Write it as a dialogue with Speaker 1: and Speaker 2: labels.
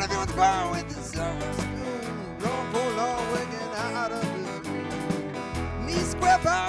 Speaker 1: gotta do with with the silver spoon. Long for long, out of the Me square power.